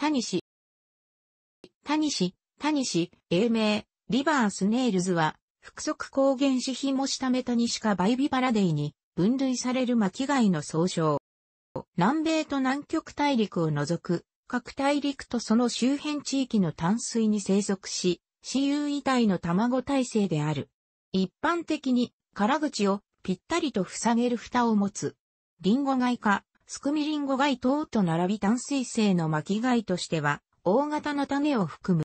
タニシ。タニシ、タニシ、英名、リバースネイルズは、複足抗原子ヒモシタメタニシカバイビパラデイに分類される巻貝の総称。南米と南極大陸を除く各大陸とその周辺地域の淡水に生息し、私有遺体の卵体制である。一般的に殻口をぴったりと塞げる蓋を持つ。リンゴ貝か、スクミリンゴ貝等と並び淡水性の巻貝としては、大型の種を含む。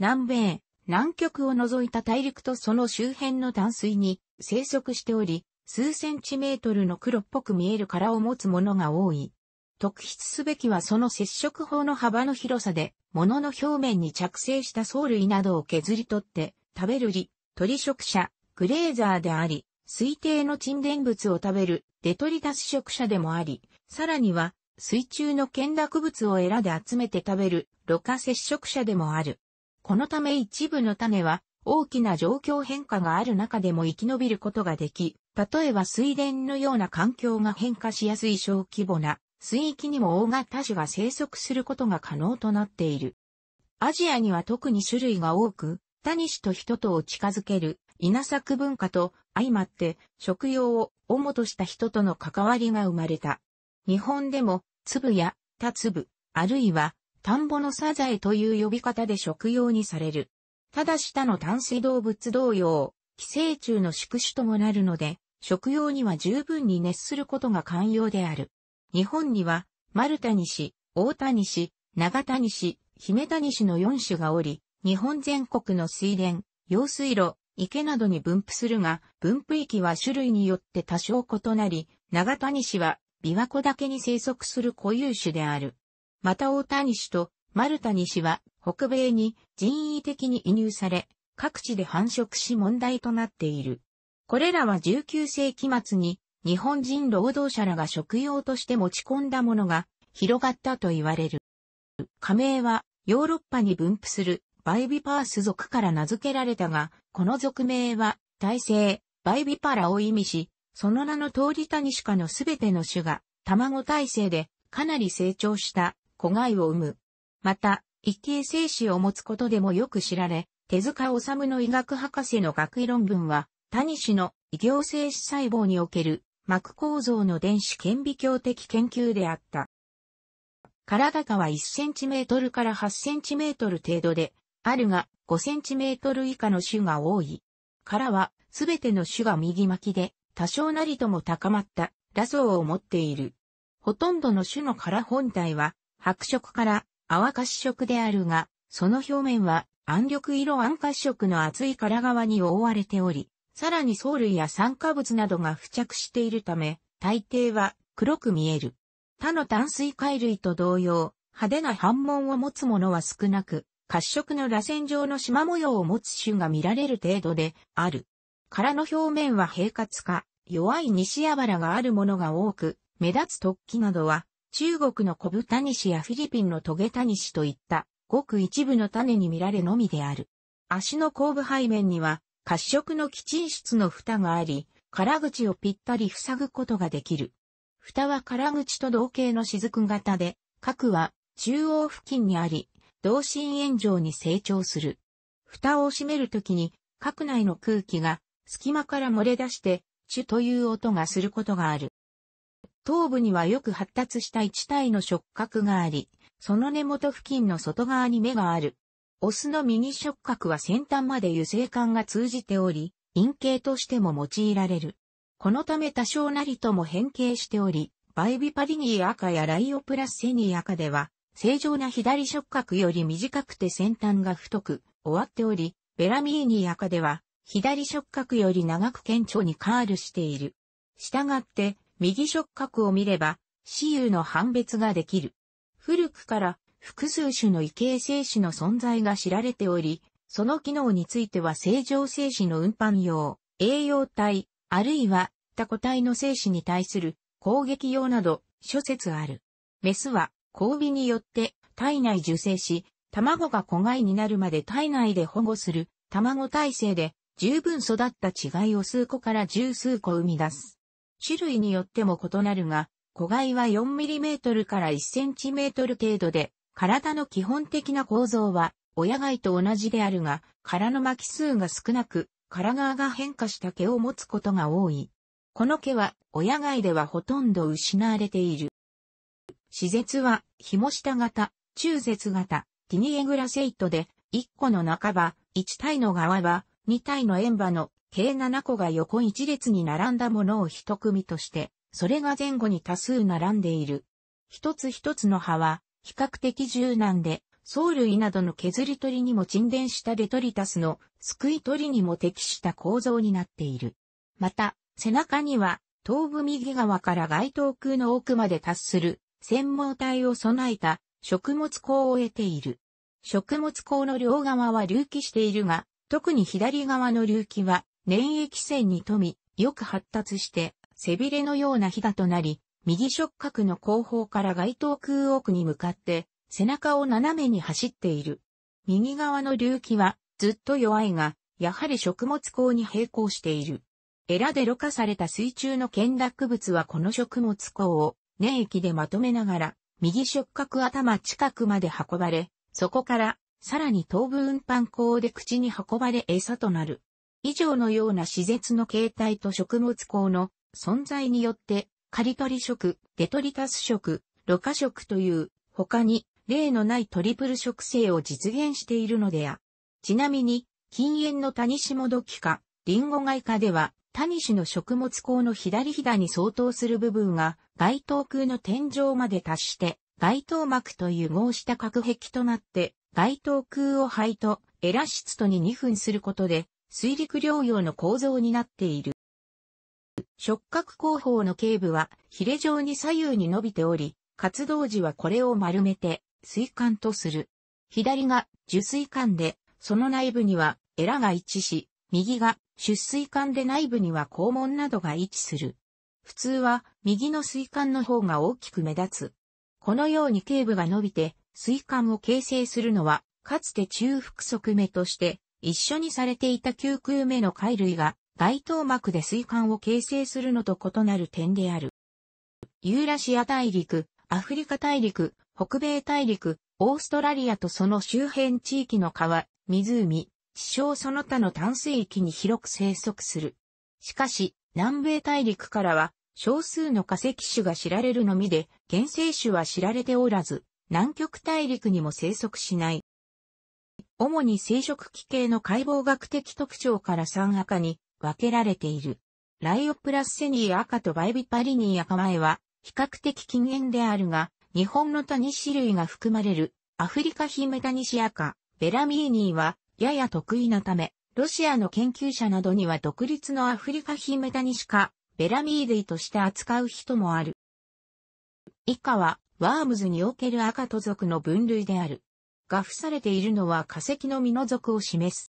南米、南極を除いた大陸とその周辺の淡水に生息しており、数センチメートルの黒っぽく見える殻を持つものが多い。特筆すべきはその接触法の幅の広さで、物の表面に着生した藻類などを削り取って食べるり、鳥食者、グレーザーであり、水底の沈殿物を食べるデトリタス食者でもあり、さらには水中の懸濁物をエラで集めて食べるろ過接触者でもある。このため一部の種は大きな状況変化がある中でも生き延びることができ、例えば水田のような環境が変化しやすい小規模な水域にも大型種が生息することが可能となっている。アジアには特に種類が多く、タニシと人とを近づける稲作文化と相まって食用を主とした人との関わりが生まれた。日本でも粒や田粒、あるいは田んぼのサザエという呼び方で食用にされる。ただし他の淡水動物同様、寄生虫の宿主ともなるので、食用には十分に熱することが寛容である。日本には、丸太西、大谷市、長谷市、姫谷市の4種がおり、日本全国の水田、用水路、池などに分布するが、分布域は種類によって多少異なり、長谷市は琵琶湖だけに生息する固有種である。また大谷市と丸谷市は北米に人為的に移入され、各地で繁殖し問題となっている。これらは19世紀末に日本人労働者らが食用として持ち込んだものが広がったと言われる。仮名はヨーロッパに分布するバイビパース属から名付けられたが、この属名は大西バイビパラを意味し、その名の通りタニシカのすべての種が卵体制でかなり成長した子貝を産む。また、一定精子を持つことでもよく知られ、手塚治虫の医学博士の学位論文は、タニシの異形精子細胞における膜構造の電子顕微鏡的研究であった。体高は1センチメートルから8センチメートル程度で、あるが5センチメートル以下の種が多い。殻はすべての種が右巻きで、多少なりとも高まったラ層を持っている。ほとんどの種の殻本体は白色から泡褐色であるが、その表面は暗緑色暗褐色の厚い殻側に覆われており、さらに藻類や酸化物などが付着しているため、大抵は黒く見える。他の淡水貝類と同様、派手な反紋を持つものは少なく、褐色の螺旋状の縞模様を持つ種が見られる程度である。殻の表面は平滑か、弱い西油があるものが多く、目立つ突起などは、中国の小豚西やフィリピンのトゲタニシといった、ごく一部の種に見られのみである。足の後部背面には、褐色の基沈室の蓋があり、殻口をぴったり塞ぐことができる。蓋は殻口と同型の雫型で、核は中央付近にあり、同心円状に成長する。蓋を閉めるときに、核内の空気が隙間から漏れ出して、チュという音がすることがある。頭部にはよく発達した一体の触覚があり、その根元付近の外側に目がある。オスの右触覚は先端まで油性管が通じており、陰形としても用いられる。このため多少なりとも変形しており、バイビパリニー赤やライオプラスセニー赤では、正常な左触覚より短くて先端が太く終わっており、ベラミーニー赤では、左触覚より長く顕著にカールしている。したがって、右触覚を見れば、死有の判別ができる。古くから複数種の異形精子の存在が知られており、その機能については正常精子の運搬用、栄養体、あるいは他個体の精子に対する攻撃用など諸説ある。メスは交尾によって体内受精し、卵が子貝になるまで体内で保護する卵体制で十分育った違いを数個から十数個生み出す。種類によっても異なるが、子貝は 4mm から 1cm 程度で、体の基本的な構造は親貝と同じであるが、殻の巻き数が少なく、殻側が変化した毛を持つことが多い。この毛は親貝ではほとんど失われている。死絶は、紐下型、中絶型、ティニエグラセイトで、1個の半ば、1体の側は、2体の円場の計7個が横一列に並んだものを一組として、それが前後に多数並んでいる。一つ一つの葉は、比較的柔軟で、藻類などの削り取りにも沈殿したデトリタスのすくい取りにも適した構造になっている。また、背中には、東部右側から街頭空の奥まで達する専門体を備えた食物孔を得ている。食物孔の両側は隆起しているが、特に左側の隆起は粘液線に富み、よく発達して背びれのようなひだとなり、右触角の後方から街頭空奥に向かって背中を斜めに走っている。右側の隆起はずっと弱いが、やはり食物孔に並行している。エラでろ過された水中の懸落物はこの食物孔を粘液でまとめながら、右触角頭近くまで運ばれ、そこからさらに頭部運搬口で口に運ばれ餌となる。以上のような施設の形態と食物孔の存在によって、刈り取り食、デトリタス食、ろ過食という他に例のないトリプル食性を実現しているのであ。ちなみに、禁煙のタニシモドキ科、リンゴ外科ではタニシの食物孔の左膝に相当する部分が街頭空の天井まで達して街頭膜という合した隔壁となって街頭空を肺とエラ質とに2分することで水陸両用の構造になっている。触覚後方の頸部はヒレ状に左右に伸びており、活動時はこれを丸めて水管とする。左が受水管で、その内部にはエラが位置し、右が出水管で内部には肛門などが位置する。普通は右の水管の方が大きく目立つ。このように頸部が伸びて水管を形成するのは、かつて中腹側目として一緒にされていた9空目の貝類が外頭膜で水管を形成するのと異なる点である。ユーラシア大陸、アフリカ大陸、北米大陸、オーストラリアとその周辺地域の川、湖、地小その他の淡水域に広く生息する。しかし、南米大陸からは少数の化石種が知られるのみで、原生種は知られておらず、南極大陸にも生息しない。主に生殖器系の解剖学的特徴から3赤に分けられている。ライオプラスセニー赤とバイビパリニー赤前は比較的禁煙であるが、日本の他2種類が含まれるアフリカヒメタニシアカ、ベラミーニーはやや得意なため、ロシアの研究者などには独立のアフリカヒメタニシカ、ベラミーデイとして扱う人もある。以下は、ワームズにおける赤と族の分類である。が付されているのは化石の実の属を示す。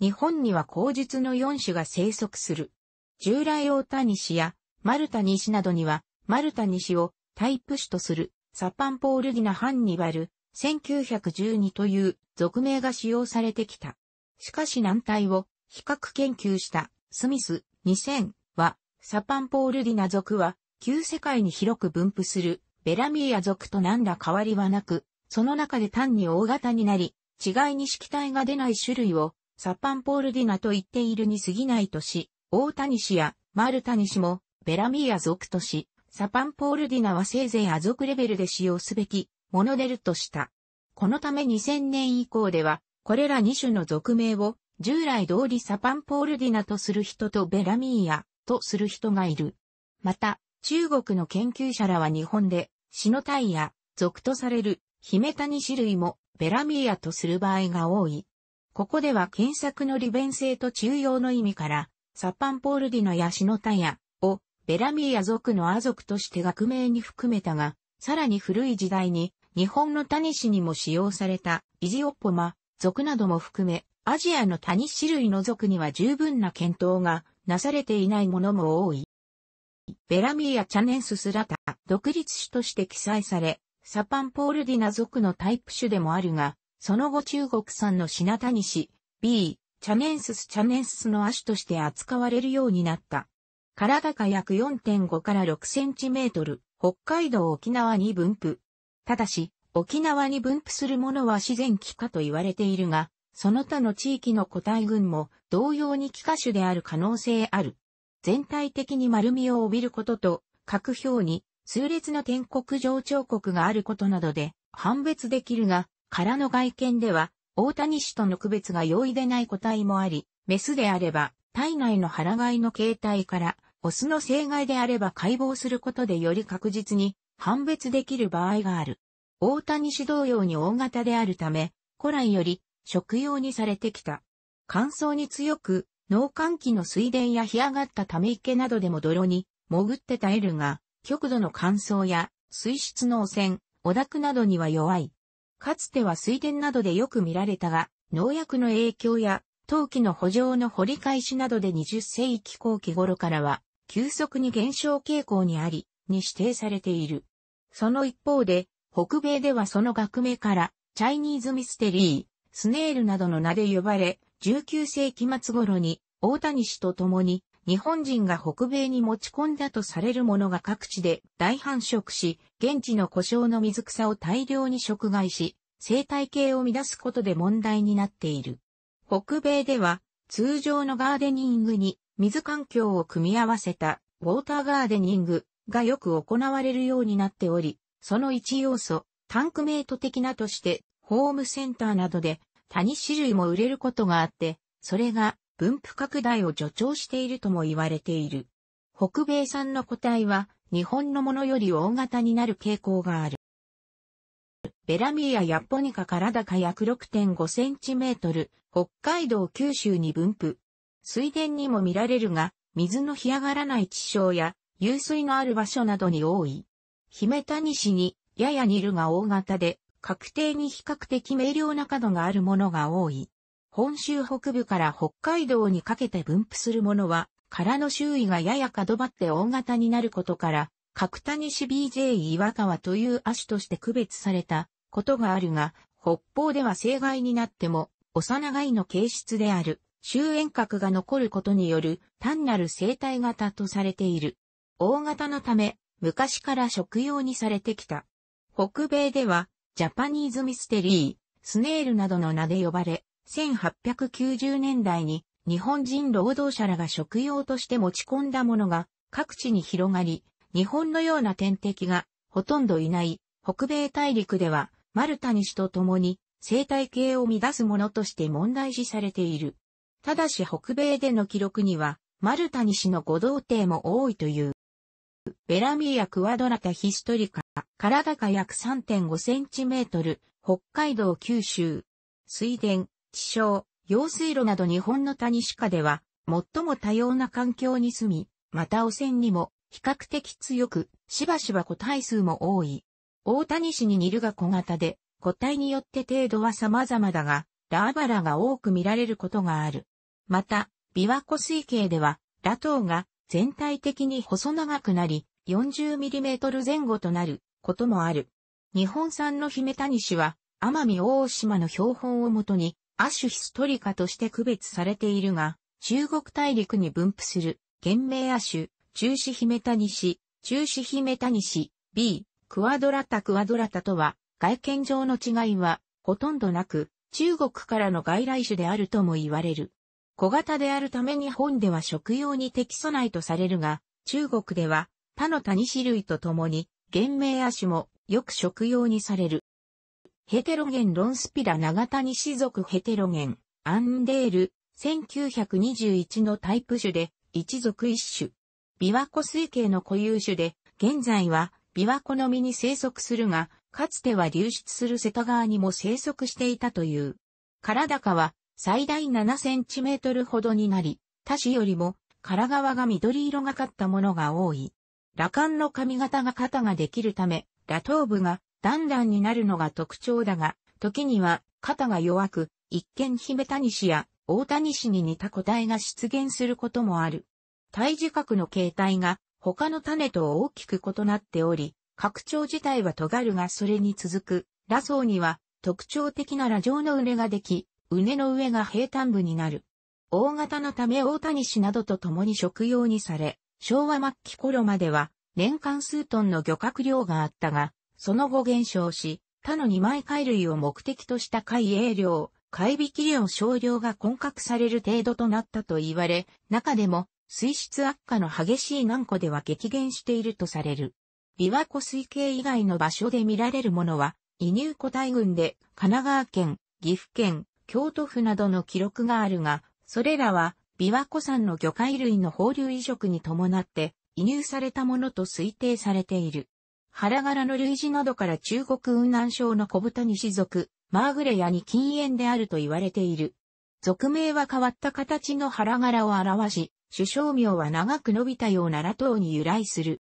日本には口述の4種が生息する。従来オオタニシやマルタニシなどには、マルタニシをタイプ種とするサパンポールディナ・ハンニバル、1912という俗名が使用されてきた。しかし軟体を比較研究したスミス2000はサパンポールディナ属は旧世界に広く分布するベラミーア属と何ら変わりはなく、その中で単に大型になり、違いに色体が出ない種類をサパンポールディナと言っているに過ぎないとし、大谷氏やマルタニ氏もベラミーア属とし、サパンポールディナはせいぜいア族レベルで使用すべきモノデルとした。このため2000年以降では、これら2種の属名を従来通りサパンポールディナとする人とベラミーヤとする人がいる。また、中国の研究者らは日本でシノタイヤ、属とされるヒメタニ種類もベラミーヤとする場合が多い。ここでは検索の利便性と中庸の意味から、サパンポールディナやシノタイヤをベラミーヤ族のア族として学名に含めたが、さらに古い時代に日本のタニシにも使用されたイジオッポマ、族なども含め、アジアのタニシ類の族には十分な検討がなされていないものも多い。ベラミーやチャネンススラタ、独立種として記載され、サパンポールディナ族のタイプ種でもあるが、その後中国産のシナタニシ、B、チャネンススチャネンススの亜種として扱われるようになった。体が約4.5から6センチメートル、北海道沖縄に分布。ただし、沖縄に分布するものは自然気化と言われているが、その他の地域の個体群も同様に気化種である可能性ある。全体的に丸みを帯びることと、各表に数列の天国上彫刻があることなどで判別できるが、殻の外見では大谷氏との区別が容易でない個体もあり、メスであれば体内の腹貝の形態からオスの生骸であれば解剖することでより確実に判別できる場合がある。大谷氏同様に大型であるため、古来より食用にされてきた。乾燥に強く、農寒期の水田や干上がったため池などでも泥に潜って耐えるが、極度の乾燥や水質の汚染、汚濁などには弱い。かつては水田などでよく見られたが、農薬の影響や陶器の補助の掘り返しなどで20世紀後期頃からは急速に減少傾向にあり、に指定されている。その一方で、北米ではその学名から、チャイニーズミステリー、スネールなどの名で呼ばれ、19世紀末頃に、大谷氏と共に、日本人が北米に持ち込んだとされるものが各地で大繁殖し、現地の故障の水草を大量に食害し、生態系を乱すことで問題になっている。北米では、通常のガーデニングに水環境を組み合わせたウォーターガーデニングがよく行われるようになっており、その一要素、タンクメイト的なとして、ホームセンターなどで他に種類も売れることがあって、それが分布拡大を助長しているとも言われている。北米産の個体は日本のものより大型になる傾向がある。ベラミーア・ヤッポニカから高約6.5センチメートル、北海道九州に分布。水田にも見られるが、水の干上がらない地層や、湧水のある場所などに多い。姫谷市に、やや似るが大型で、確定に比較的明瞭な角があるものが多い。本州北部から北海道にかけて分布するものは、殻の周囲がやや角張って大型になることから、角谷市 BJ 岩川という亜種として区別されたことがあるが、北方では生骸になっても、幼貝の形質である周縁核が残ることによる単なる生態型とされている。大型のため、昔から食用にされてきた。北米では、ジャパニーズミステリー、スネールなどの名で呼ばれ、1890年代に日本人労働者らが食用として持ち込んだものが各地に広がり、日本のような天敵がほとんどいない北米大陸ではマルタニシと共に生態系を乱すものとして問題視されている。ただし北米での記録には、マルタニ氏の五道帝も多いという。ベラミーアクワドラタヒストリカ、体高約3.5センチメートル、北海道九州。水田、地小、用水路など日本の谷鹿では、最も多様な環境に住み、また汚染にも比較的強く、しばしば個体数も多い。大谷市に似るが小型で、個体によって程度は様々だが、ラーバラが多く見られることがある。また、琵琶湖水系では、ラトウが全体的に細長くなり、40mm 前後となることもある。日本産の姫谷氏は、奄美大島の標本をもとに、アシュヒストリカとして区別されているが、中国大陸に分布する、原名アシュ、中止姫谷氏、中止姫谷氏、B、クワドラタクワドラタとは、外見上の違いは、ほとんどなく、中国からの外来種であるとも言われる。小型であるため日本では食用に適さないとされるが、中国では他の谷種類とともに、原名亜種もよく食用にされる。ヘテロゲンロンスピラ長谷氏族ヘテロゲン、アンデール、1921のタイプ種で、一族一種。琵琶湖水系の固有種で、現在は琵琶湖の実に生息するが、かつては流出する瀬戸川にも生息していたという。体高は最大7センチメートルほどになり、他種よりも殻側が緑色がかったものが多い。羅漢の髪型が肩ができるため、裸頭部が段々になるのが特徴だが、時には肩が弱く、一見姫谷氏や大谷氏に似た個体が出現することもある。体自覚の形態が他の種と大きく異なっており、拡張自体は尖るがそれに続く、羅層には特徴的な羅状の畝ができ、畝の上が平坦部になる。大型のため大谷氏などと共に食用にされ、昭和末期頃までは年間数トンの漁獲量があったが、その後減少し、他の二枚貝類を目的とした貝栄量、貝引き量少量が混獲される程度となったと言われ、中でも水質悪化の激しい南湖では激減しているとされる。琵琶湖水系以外の場所で見られるものは、移入湖大群で神奈川県、岐阜県、京都府などの記録があるが、それらは琵琶湖山の魚介類の放流移植に伴って移入されたものと推定されている。腹柄の類似などから中国雲南省の小豚西族、マーグレヤに禁煙であると言われている。俗名は変わった形の腹柄を表し、首相名は長く伸びたようなラトに由来する。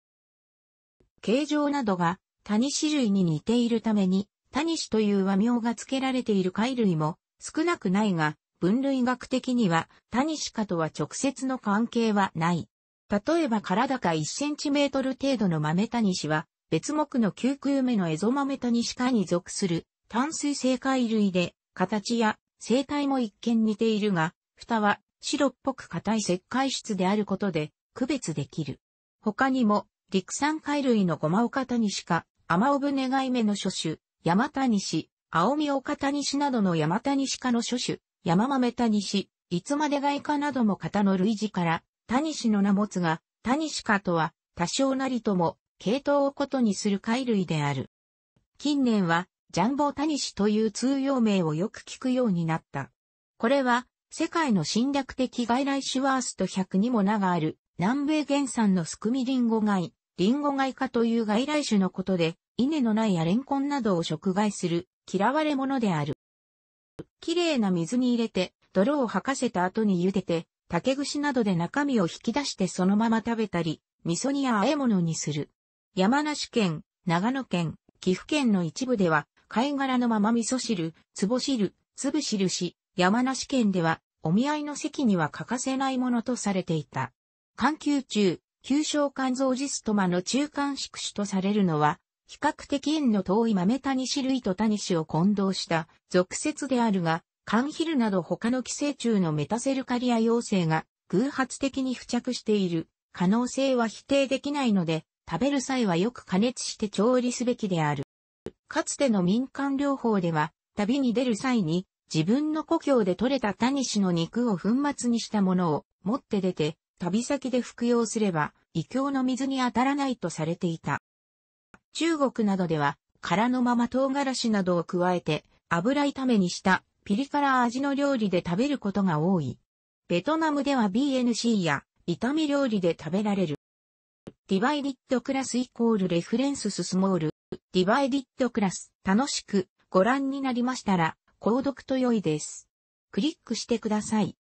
形状などがタニシ類に似ているために、タニシという和名が付けられている貝類も少なくないが、分類学的にはタニシカとは直接の関係はない。例えば体高1センチメートル程度の豆タニシは、別目の9空目のエゾ豆タニシカに属する淡水性貝類で、形や生態も一見似ているが、蓋は白っぽく硬い石灰質であることで区別できる。他にも、陸産貝類のゴマオカタニシカ、アマオブネガイメの諸種、ヤマタニシ、青みオカタニシなどのヤマタニシカの諸種、ヤママメタニシ、いつまでガイカなども型の類似から、タニシの名持つが、タニシカとは、多少なりとも、系統をことにする貝類である。近年は、ジャンボタニシという通用名をよく聞くようになった。これは、世界の侵略的外来種ワースト100にも名がある、南米原産のスクミリンゴ貝、リンゴ貝科という外来種のことで、稲の苗やレンコンなどを食害する、嫌われ者である。綺麗な水に入れて、泥を吐かせた後に茹でて、竹串などで中身を引き出してそのまま食べたり、味噌煮や和え物にする。山梨県、長野県、岐阜県の一部では、貝殻のまま味噌汁、壺汁、粒印、山梨県では、お見合いの席には欠かせないものとされていた。環球中、急小肝臓ジストマの中間宿主とされるのは、比較的縁の遠い豆谷種類と谷種を混同した俗説であるが、カンヒルなど他の寄生虫のメタセルカリア陽性が偶発的に付着している可能性は否定できないので、食べる際はよく加熱して調理すべきである。かつての民間療法では、旅に出る際に、自分の故郷で採れたタニシの肉を粉末にしたものを持って出て、旅先で服用すれば、異教の水に当たらないとされていた。中国などでは、殻のまま唐辛子などを加えて、油炒めにしたピリ辛味の料理で食べることが多い。ベトナムでは BNC や炒め料理で食べられる。ディバイディットクラスイコールレフレンススモール。ディバイディットクラス楽しくご覧になりましたら購読と良いです。クリックしてください。